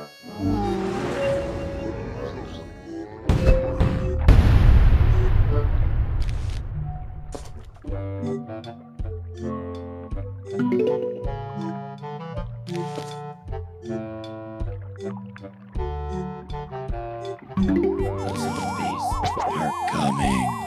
Those zombies are coming.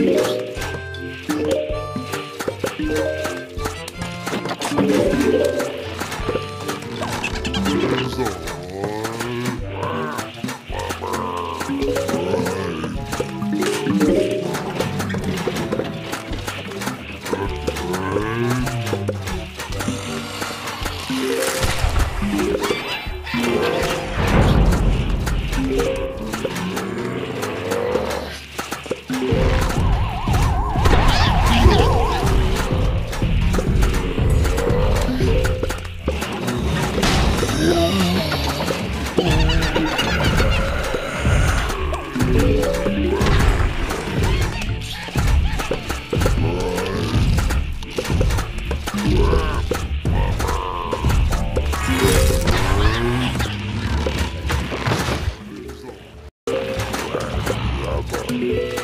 amplios.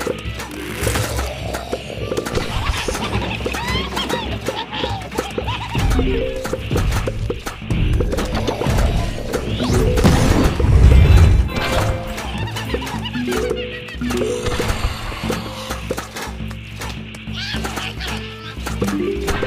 Thank Yeah.